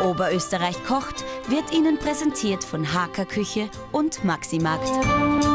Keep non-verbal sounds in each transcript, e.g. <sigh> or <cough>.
Oberösterreich kocht wird Ihnen präsentiert von Haker Küche und Maximarkt.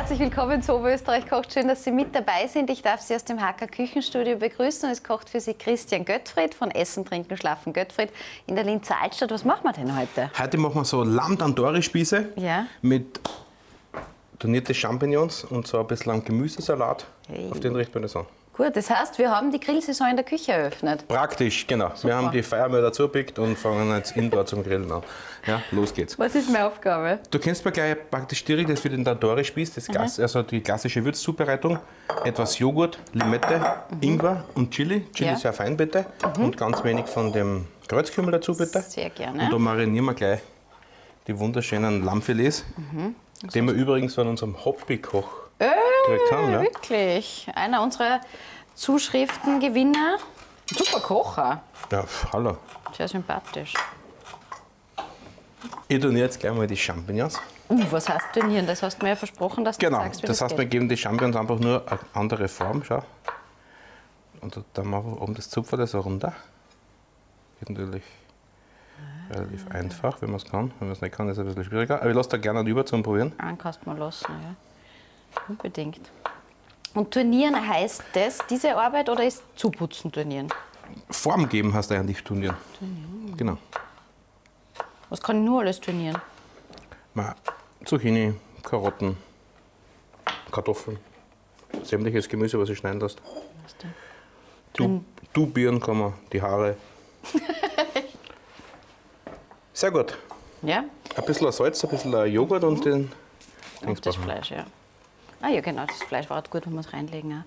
Herzlich willkommen zu Oberösterreich kocht. Schön, dass Sie mit dabei sind. Ich darf Sie aus dem Hacker Küchenstudio begrüßen. Es kocht für Sie Christian Göttfried von Essen, Trinken, Schlafen Göttfried in der Linzer Altstadt. Was machen wir denn heute? Heute machen wir so Lamm-Tandoori-Spieße Ja. mit turnierte Champignons und so ein bisschen Gemüsesalat. Hey. Auf den richten wir das an. Gut, das heißt, wir haben die Grillsaison in der Küche eröffnet. Praktisch, genau. Wir haben die Feuerwehr dazu gepickt und fangen jetzt indoor zum Grillen an. Ja, los geht's. Was ist meine Aufgabe? Du kennst mir gleich praktisch direkt das für den Tandoori-Spieß, das Klass- also die klassische Würzzubereitung. Etwas Joghurt, Limette, Ingwer und Chili. Chili Ja. sehr fein bitte. Und ganz wenig von dem Kreuzkümmel dazu bitte. Sehr gerne. Und da marinieren wir gleich die wunderschönen Lammfilets, die wir übrigens von unserem Hobbykoch gekriegt haben. Ja. Wirklich. Einer unserer Zuschriftengewinner. Super Kocher. ja, hallo. Sehr sympathisch. Ich tue jetzt gleich mal die Champignons. Uh, was heißt trainieren? Das hast du mir ja versprochen, dass du Genau, sagst, wie das das heißt, wir geben die Champignons einfach nur eine andere Form. Schau. Und dann machen wir oben das Zupfer so runter. Geht natürlich relativ einfach, wenn man es kann. Wenn man es nicht kann, ist es ein bisschen schwieriger. Aber ich lasse da gerne über zum Probieren. Einen kannst du mal lassen, ja. Unbedingt. Und Turnieren heißt das, diese Arbeit oder ist Zuputzen Turnieren? Form geben heißt eigentlich Turnieren. Genau. Was kann ich nur alles turnieren? Ma- Zucchini, Karotten, Kartoffeln, sämtliches Gemüse, was ich schneiden lässt. Du, Tubieren kann man, die Haare. <laughs> Sehr gut. Ja? Ein bisschen Salz, ein bisschen Joghurt und den Und das Fleisch, ja. Ah ja, genau, das Fleisch war halt gut, wenn wir es reinlegen. Ja.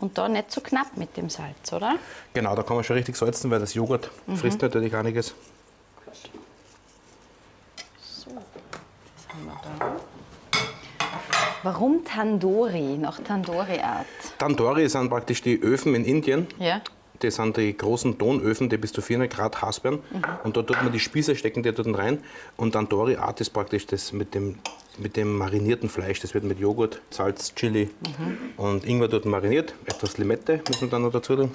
Und da nicht zu knapp mit dem Salz, oder? Genau, da kann man schon richtig salzen, weil das Joghurt frisst natürlich einiges. So, das haben wir da. Warum Tandoori, nach Tandoori-Art? Tandoori sind praktisch die Öfen in Indien. Ja? Das sind die großen Tonöfen, die bis zu 400 Grad heiß werden. Und da tut man die Spieße, stecken die dort rein. Und Tandoori Art ist praktisch das mit dem, mit dem marinierten Fleisch. Das wird mit Joghurt, Salz, Chili und Ingwer dort mariniert. Etwas Limette müssen wir dann noch dazu tun.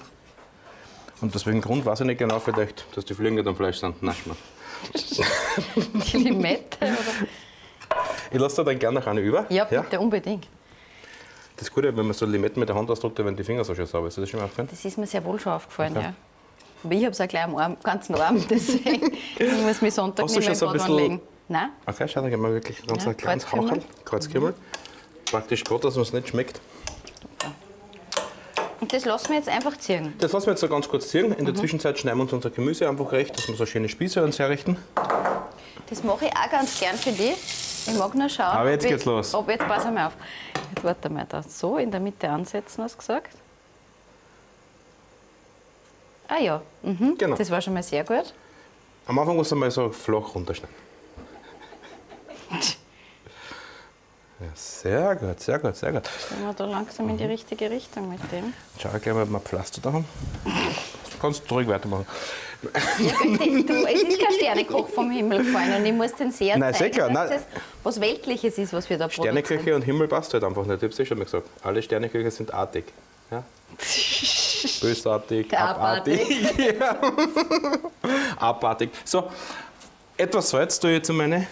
Und deswegen Grund weiß ich nicht genau, vielleicht, dass die Flügel am Fleisch sind. Nein, Schmarrn. <laughs> Die Limette? Oder? Ich lasse da dann gerne noch eine über. Ja, bitte, unbedingt. Das Gute, wenn man so Limette mit der Hand ausdrückt, dann werden die Finger so schön sauber. Ist das schon mal aufgefallen? Das ist mir sehr wohl schon aufgefallen, Okay. ja. Aber ich habe es auch gleich am Arm, ganzen Arm, <laughs> deswegen ich muss mich Sonntag Hast du nicht mehr im so ein Bad bisschen- anlegen. Nein? Okay, schau, da geben wir wirklich ganz Ja, ein kleines Kreuzkümmel. Hauchel, Kreuzkümmel. Praktisch gerade, dass es nicht schmeckt. Und das lassen wir jetzt einfach ziehen. Das lassen wir jetzt so ganz kurz ziehen. Mhm. In der Zwischenzeit schneiden wir uns unser Gemüse einfach recht, dass wir so schöne Spieße uns herrichten. Das mache ich auch ganz gern für dich. Ich mag nur schauen, Aber jetzt ob, geht's ich, los. ob jetzt pass mal auf. Jetzt warte mal da. So in der Mitte ansetzen, hast du gesagt. Ah ja, mhm. Genau. das war schon mal sehr gut. Am Anfang muss man mal so flach runterschneiden. <laughs> Ja, sehr gut, sehr gut, sehr gut. Gehen wir da langsam in die Mhm. richtige Richtung mit dem. Schau gleich mal, ob wir Pflaster da haben. <laughs> Du kannst ruhig weitermachen. Ja, <laughs> du, es ist kein Sternekoch vom Himmel gefallen und ich muss den sehr Nein, zeigen, sicher, dass nein. das was Weltliches ist, was wir da Sterneküche und Himmel passt halt einfach nicht. Ich hab's eh schon mal gesagt. Alle Sterneküche sind artig. Ja? <laughs> Bösartig, Abartig. abartig. <laughs> Ja. abartig. So, etwas Salz tue ich jetzt in meine.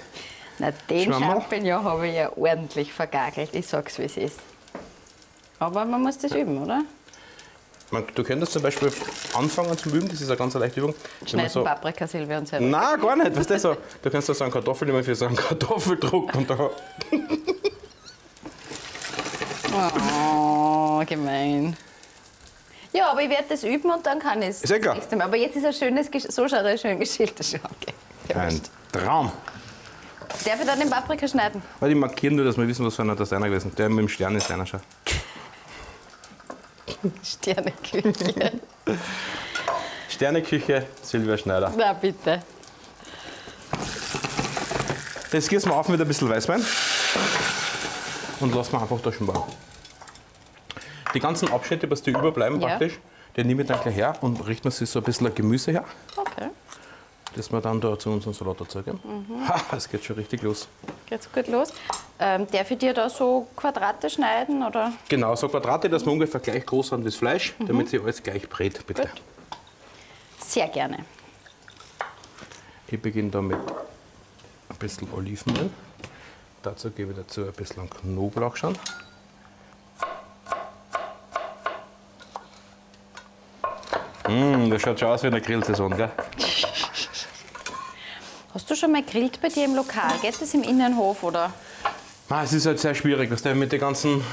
Na, den. Champignon habe ich ja ordentlich vergagelt, ich sag's wie es ist. Aber man muss das üben, oder? Man, du könntest zum Beispiel anfangen zum Üben, das ist eine ganz leichte Übung. Schneiden so, Paprika, Silvia und selber. Nein, gar nicht. Weißt du, so, <laughs> du kannst da so einen Kartoffel nehmen für so einen Kartoffeldruck und da. Oh, gemein. Ja, aber ich werde das üben und dann kann ich es. Ist das Mal. Aber jetzt ist ein schönes, Gesch- so schaut ein schön geschältes schon. Okay. Ein. Traum. Darf ich dann den Paprika schneiden? Weil die markieren nur, dass wir wissen, was für einer das einer gewesen ist. Der mit dem Stern ist einer schon. <laughs> Sterneküche. <laughs> Sterneküche, Silvia Schneider. Na bitte. Das gießen wir auf mit ein bisschen Weißwein. und lassen wir einfach da schmoren. Die ganzen Abschnitte, was die überbleiben Ja. praktisch, die nehme ich dann gleich her und richten wir sich so ein bisschen ein Gemüse her, Okay, das wir dann da zu unserem Salat dazugeben. Ha, es geht schon richtig los. geht's gut los. Ähm, darf ich dir da so Quadrate schneiden oder? Genau, so Quadrate, dass wir ungefähr gleich groß sind wie das Fleisch, damit sich alles gleich brät, bitte. Gut. Sehr gerne. Ich beginne da mit ein bisschen Olivenöl. Dazu gebe ich dazu ein bisschen Knoblauch schon. Mm, das schaut schon aus wie eine Grillsaison, gell? <laughs> Hast du schon mal grillt bei dir im Lokal? Geht das im Innenhof oder? Ah, es ist halt sehr schwierig, was mit den ganzen,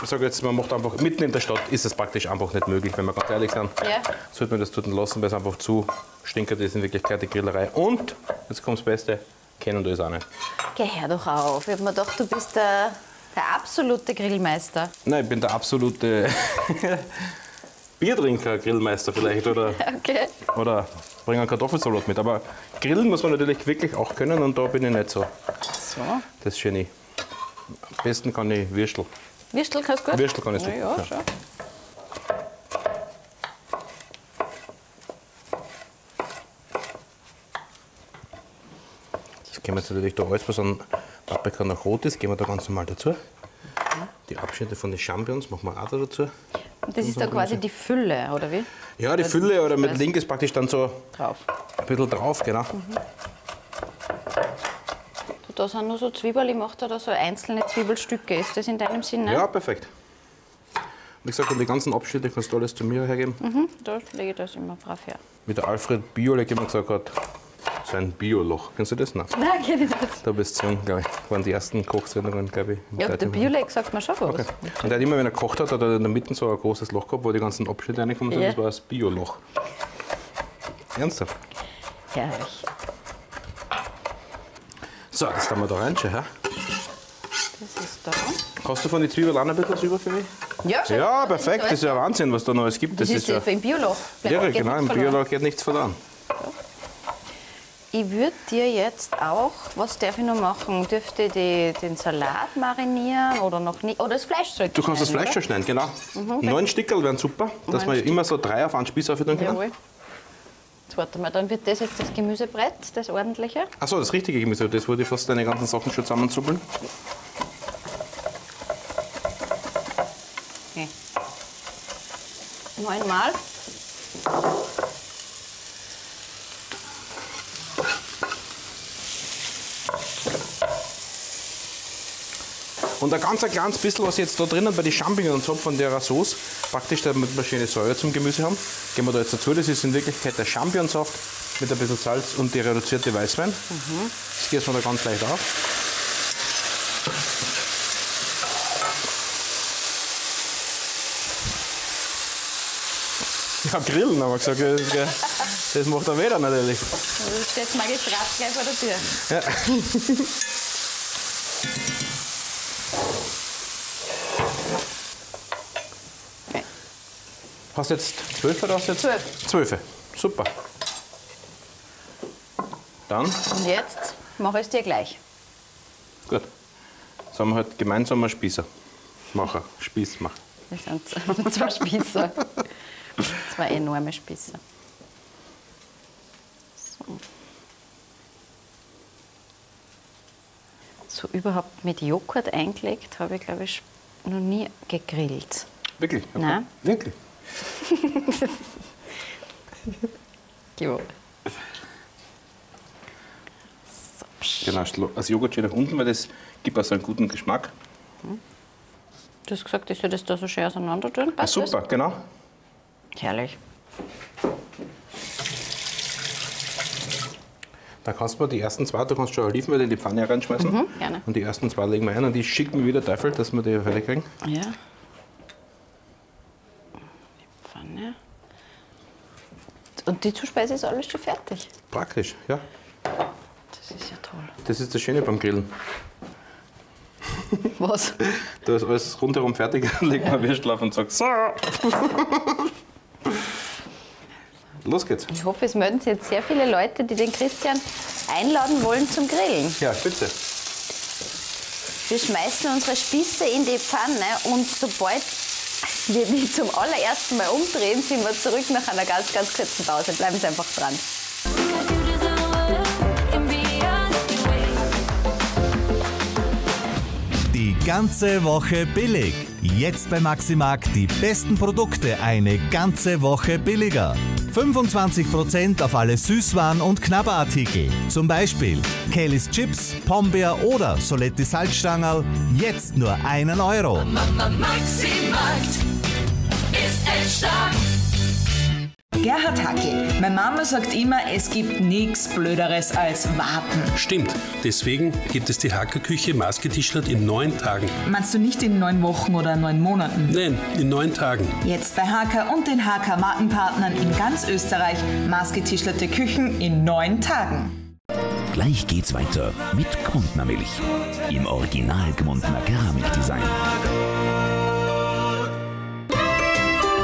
ich sage jetzt, man macht einfach, mitten in der Stadt ist es praktisch einfach nicht möglich, wenn wir ganz ehrlich sind. Ja. Sollte man das tun lassen, weil es einfach zu stinkert ist in Wirklichkeit die Grillerei. Und, jetzt kommt das Beste, kennen das auch nicht. Geh her doch auf. Ich hab mir gedacht, du bist der, der absolute Grillmeister. Nein, ich bin der absolute <laughs> Biertrinker, Grillmeister vielleicht, oder, <laughs> Okay. oder bringe einen Kartoffelsalat mit. Aber grillen muss man natürlich wirklich auch können und da bin ich nicht so So. das Genie. Am besten kann ich Würstel. Würstel kannst du gut? Würstel kann ich Ja, super, ja, ja. schon. Das geben wir jetzt natürlich da alles, was an Paprika noch rot ist, geben wir da ganz normal dazu. Die Abschnitte von den Champignons machen wir auch da dazu. Und das ist dann quasi die Fülle, oder wie? Ja, die Fülle oder mit Weiß. Link ist praktisch dann so Drauf. ein bisschen drauf, genau. Du, da sind nur so Zwiebeln, ich mache da, da so einzelne Zwiebelstücke. Ist das in deinem Sinn? Ne? Ja, perfekt. Wie gesagt, und die ganzen Abschnitte kannst du alles zu mir hergeben. Mhm, da lege ich das immer brav her. Wie der Alfred Biolek immer gesagt hat, sein Bioloch. Kennst du das? Nein. <laughs> Nein, geht nicht. Da bist du glaube ich. Waren die ersten Kochsendungen, glaube ich. Ja, der. Biolek sagt mir schon was. Okay. Und der hat immer, wenn er gekocht hat, hat er in der Mitte so ein großes Loch gehabt, wo die ganzen Abschnitte reingekommen sind. Ja. Das war das Bioloch. Ernsthaft. Herrlich. So, das tun wir da rein, schau her. Das ist da. Hast du von den Zwiebeln auch ein bisschen was über für mich? Ja, schon. Ja, perfekt. Das ist ja Wahnsinn, was da noch alles gibt. Das, ist ja im Bioloch. ja, genau. Im. Bioloch geht nichts verloren. Ich würde dir jetzt auch, was darf ich noch machen? Dürfte ich die, den Salat marinieren oder noch nicht? Oder das Fleisch Du kannst das Fleisch schon schneiden, genau. Neun Stickerl wären super, dass wir immer so drei auf einen Spieß aufhören können. Jawohl. Jetzt warte mal, dann wird das jetzt das Gemüsebrett, das ordentliche. Achso, das richtige Gemüse, das würde ich fast deine ganzen Sachen schon zusammenzuppeln. Okay. Neunmal. Und ein ganz ein kleines bisschen, was jetzt da drinnen bei den Champignons habe von der Sauce, praktisch damit wir schöne Säure zum Gemüse haben, geben wir da jetzt dazu. Das ist in Wirklichkeit der Champignonsaft mit ein bisschen Salz und die reduzierte Weißwein. Das geht wir da ganz leicht auf. <laughs> Ja, grillen, haben wir gesagt. Das, macht er weder natürlich. Also steht Magistrat gleich vor der Tür. Ja. <laughs> Hast du jetzt zwölf oder hast du jetzt? Zwölf. Zwölf. Super. Dann, Und jetzt mache ich es dir gleich. gut. Sagen wir halt gemeinsamer Spießer. Macher, Spieß, mach. Das <laughs> sind zwei Spießer. Zwei enorme Spießer. So. so überhaupt mit Joghurt eingelegt habe ich, glaube ich, noch nie gegrillt. Wirklich? Okay. Nein. Wirklich? Ja. Genau, das Joghurt steht nach unten, weil das gibt auch so einen guten Geschmack. Du hast gesagt, ich soll das da so schön auseinander tun. Ja, Passt super, genau. Das? Herrlich. Dann kannst du mal die ersten zwei, du kannst schon Olivenöl in die Pfanne reinschmeißen. Mhm, gerne. Und die ersten zwei legen wir ein und die schicken wir wieder Teufel, dass wir die fertig kriegen. Ja. Die Pfanne. Und die Zuspeise ist alles schon fertig. Praktisch, ja. Das ist ja toll. Das ist das Schöne beim Grillen. <laughs> Was? Da ist alles rundherum fertig, <laughs> dann legt man Würstel auf und sagt so. Los geht's. Ich hoffe, es melden sich jetzt sehr viele Leute, die den Christian einladen wollen zum Grillen. Ja, bitte. Wir schmeißen unsere Spieße in die Pfanne und sobald wir die zum allerersten Mal umdrehen, sind wir zurück nach einer ganz, ganz kurzen Pause. Bleiben Sie einfach dran. Die ganze Woche billig. Jetzt bei Maximarkt die besten Produkte eine ganze Woche billiger. 25% auf alle Süßwaren und Knabberartikel. Zum Beispiel Kellys Chips, Pombeer oder Soletti Salzstangerl. Jetzt nur einen Euro. Maximarkt ist echt stark. Gerhard Hackel. Meine Mama sagt immer, es gibt nichts Blöderes als warten. Stimmt. Deswegen gibt es die Hackerküche maßgetischlert in neun Tagen. Meinst du nicht in neun Wochen oder neun Monaten? Nein, in neun Tagen. Jetzt bei Hacker und den Hacker Markenpartnern in ganz Österreich maßgetischlerte Küchen in neun Tagen. Gleich geht's weiter mit Gmundner Milch. Im Original Gmundner Keramikdesign.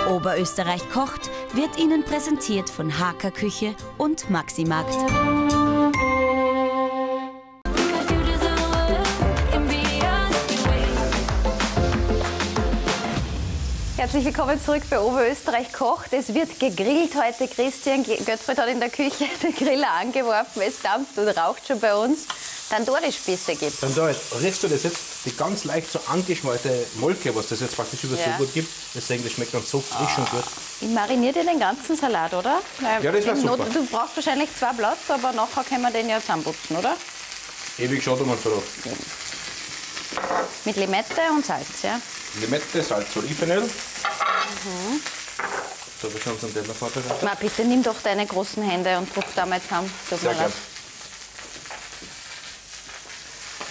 Oberösterreich kocht wird Ihnen präsentiert von Haker Küche und Maximarkt. Herzlich willkommen zurück bei Oberösterreich kocht. Es wird gegrillt heute. Christian Göttfried hat in der Küche <laughs> den Griller angeworfen. Es dampft und raucht schon bei uns. Tandoori-Spieße gibt. Dann da riechst du das jetzt, die ganz leicht so angeschmorte Molke, was das jetzt praktisch über Ja. so gut gibt. Deswegen, das schmeckt dann so frisch und gut. Ich mariniere dir den ganzen Salat, oder? Weil Ja, das im super. Du brauchst wahrscheinlich zwei Blatt, aber nachher können wir den ja zusammenputzen, oder? Ewig schade um einen Salat. Mit Limette und Salz, ja? Limette, Salz, Olivenöl. Mhm. So, wir schon unseren Teller vorbereitet. Ma, bitte nimm doch deine großen Hände und druck da mal zusammen. Tut Sehr mir gern. leid.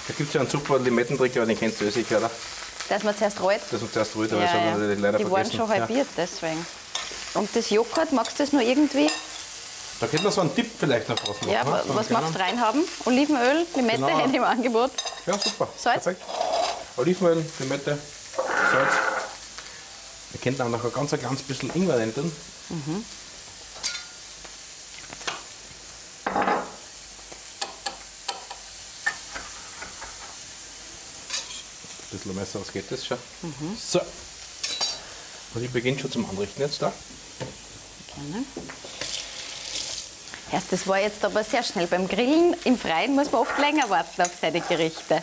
Da gibt es ja einen super Limettentrick, aber den kennst du ja sicher, oder? Dass man zuerst rollt. Das uns zuerst rührt, aber Ja, das ja. haben wir leider Die waren vergessen. schon Ja. halbiert, deswegen. Und das Joghurt, magst du das nur irgendwie? Da könnte man so einen Tipp vielleicht noch draus machen. Ja, ne? So was magst du reinhaben? Olivenöl, Limette, Genau. Hände im Angebot. Ja, super. Salz? Perfekt. Olivenöl, Limette, Salz. Wir könnten auch noch ein ganz, ein ganz bisschen Ingwer rein tun. Ein bisschen besser, was geht das schon? So. Und ich beginne schon zum Anrichten jetzt da. Gerne. Erst, das war jetzt aber sehr schnell. Beim Grillen im Freien muss man oft länger warten auf seine Gerichte.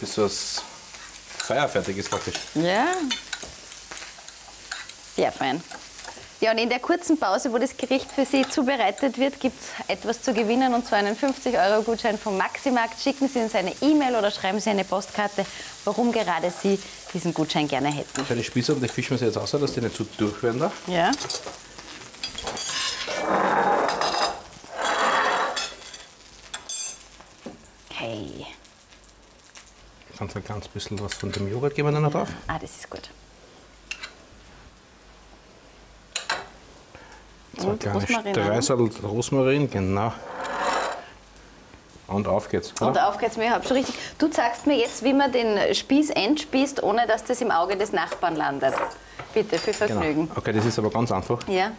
Bis das Feuer fertig ist praktisch. Ja. Sehr fein. Ja, und in der kurzen Pause, wo das Gericht für Sie zubereitet wird, gibt es etwas zu gewinnen und zwar einen 50-Euro-Gutschein vom Maximarkt. Schicken Sie uns eine E-Mail oder schreiben Sie eine Postkarte, warum gerade Sie diesen Gutschein gerne hätten. Kleine Spieße, und ich fische mir sie jetzt aus, dass die nicht zu durch werden. Da. Ja. Okay. Kannst ein ganz bisschen was von dem Joghurt geben dann noch drauf. Ah, das ist gut. Und Rosmarin, Rosmarin, genau. Und auf geht's. Und Oder? auf geht's mir, hab schon richtig. Du zeigst mir jetzt, wie man den Spieß entspießt, ohne dass das im Auge des Nachbarn landet. Bitte, viel Vergnügen. Genau. Okay, das ist aber ganz einfach. Ja,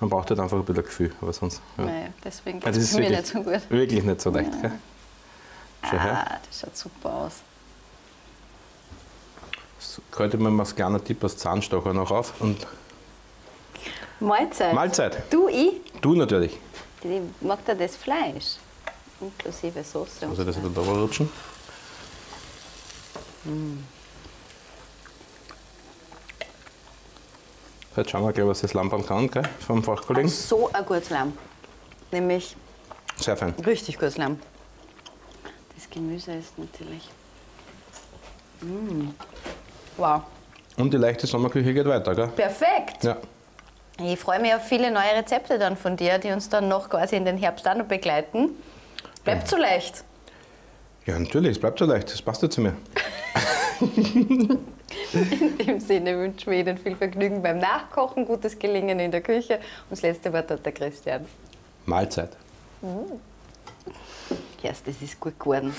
Man braucht halt einfach ein bisschen Gefühl, aber sonst. Ja. naja, deswegen Ja, geht das es mir wirklich, nicht so gut. wirklich nicht so leicht. Gell? Schau her. Ah, das schaut super aus. So, Könnte man mal als kleiner Tipp als Zahnstocher noch auf. Und Mahlzeit. Mahlzeit. Du, ich, du natürlich. die mag da das Fleisch. Inklusive Soße. Also das bisschen drüber rutschen. Jetzt schauen wir gleich, was das Lampern kann, gell? vom Fachkollegen. So ein gutes Lamm. Nämlich Sehr fein. richtig gutes Lamm. Das Gemüse ist natürlich. Mm. Wow. Und die leichte Sommerküche geht weiter, gell? Perfekt. Ja. Ich freue mich auf viele neue Rezepte dann von dir, die uns dann noch quasi in den Herbst auch noch begleiten. Bleibt so leicht. Ja, natürlich, es bleibt so leicht, das passt ja zu mir. <laughs> In dem Sinne wünschen wir Ihnen viel Vergnügen beim Nachkochen, gutes Gelingen in der Küche. Und das letzte Wort hat der Christian. Mahlzeit. Yes, das ist gut geworden.